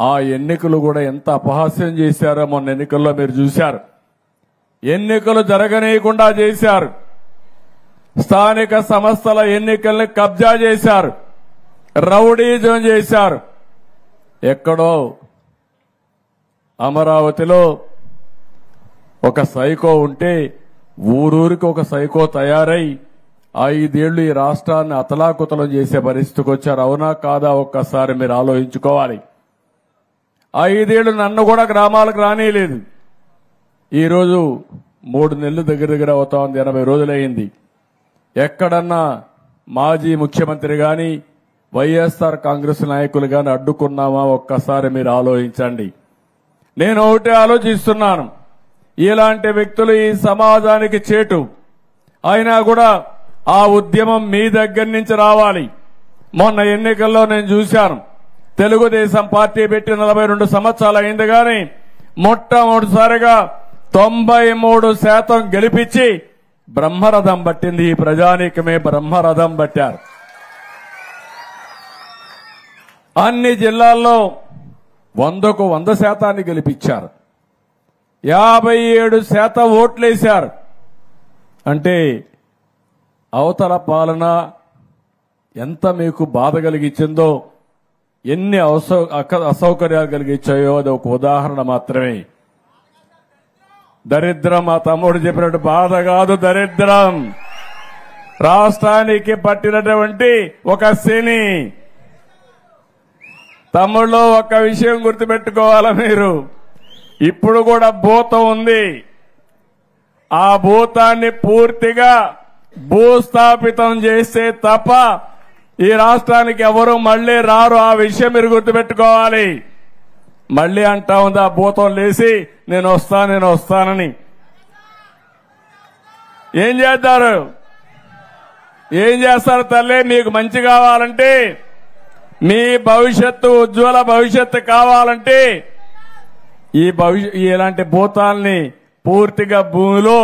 ఆ ఎన్నికలు కూడా ఎంత అపహాస్యం చేశారో మొన్న ఎన్నికల్లో మీరు చూశారు. ఎన్నికలు జరగనీయకుండా చేశారు. స్థానిక సంస్థల ఎన్నికల్ని కబ్జా చేశారు. రౌడీజం చేశారు. ఎక్కడో అమరావతిలో ఒక సైకో ఉంటే ఊరూరికి ఒక సైకో తయారై ఐదేళ్ళు ఈ రాష్ట్రాన్ని అతలాకుతలం చేసే పరిస్థితికి వచ్చారు. అవునా కాదా ఒక్కసారి మీరు ఆలోచించుకోవాలి. ఐదేళ్ళు నన్ను కూడా గ్రామాలకు రానేలేదు ఈరోజు మూడు నెలలు దగ్గర దగ్గర అవుతా ఉంది. ఎనభై రోజులయ్యింది. ఎక్కడన్నా మాజీ ముఖ్యమంత్రి గాని వైఎస్ఆర్ కాంగ్రెస్ నాయకులు కానీ అడ్డుకున్నామా? ఒక్కసారి మీరు ఆలోచించండి. నేను ఒకటే ఆలోచిస్తున్నాను. ఇలాంటి వ్యక్తులు ఈ సమాజానికి చేటు. అయినా కూడా ఆ ఉద్యమం మీ దగ్గర నుంచి రావాలి. మొన్న ఎన్నికల్లో నేను చూశాను. తెలుగుదేశం పార్టీ పెట్టి నలభై రెండు సంవత్సరాలు అయింది కానీ మొట్టమొదటిసారిగా తొంభై మూడు శాతం గెలిపించి బ్రహ్మరథం పట్టింది ఈ ప్రజానీకమే బ్రహ్మరథం పట్టారు. అన్ని జిల్లాల్లో వందకు వంద శాతాన్ని గెలిపించారు. యాభై ఏడు శాతం ఓట్లేశారు. అంటే అవతల పాలన ఎంత మీకు బాధ కలిగించిందో ఎన్ని అవసౌ అక- అసౌకర్యాలు కలిగించాయో అది ఒక ఉదాహరణ మాత్రమే. దరిద్రం మా తమ్ముడు చెప్పినట్టు బాధ కాదు దరిద్రం. రాష్ట్రానికి పట్టినటువంటి ఒక శని తమ్ముళ్ళు ఒక విషయం గుర్తుపెట్టుకోవాలా మీరు? ఇప్పుడు కూడా భూతం ఉంది. ఆ భూతాన్ని పూర్తిగా భూస్థాపితం చేస్తే తప్ప ఈ రాష్ట్రానికి ఎవరు మళ్ళీ రారు ఆ విషయం మీరు గుర్తుపెట్టుకోవాలి. మళ్ళీ అంటా ఉంది ఆ భూతం లేచి నేను వస్తా నేను వస్తానని. ఏం చేస్తారు? ఏం చేస్తారు తల్లి? మీకు మంచి కావాలంటే మీ భవిష్యత్తు ఉజ్వల భవిష్యత్తు కావాలంటే ఈ భవిష్య ఇలాంటి భూతాల్ని పూర్తిగా భూమిలో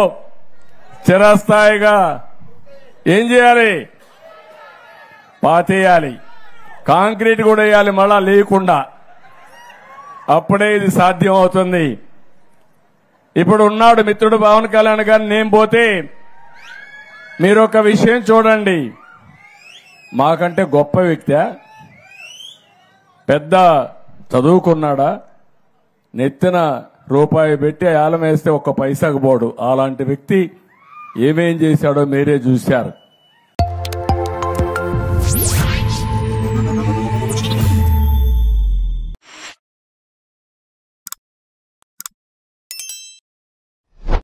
చిరస్థాయిగా ఏం చేయాలి? పాతేయాలి. కాంక్రీట్ కూడా వేయాలి మళ్ళా లేకుండా. అప్పుడే ఇది సాధ్యం అవుతుంది ఇప్పుడు ఉన్నాడు మిత్రుడు పవన్ కళ్యాణ్ గారు నేను పోతే మీరు ఒక విషయం చూడండి. మాకంటే గొప్ప వ్యక్తి పెద్ద చదువుకున్నాడా నెత్తిన రూపాయి పెట్టి ఆలం వేస్తే ఒక్క పైసాకు పోడు. అలాంటి వ్యక్తి ఏమేం చేశాడో మీరే చూశారు.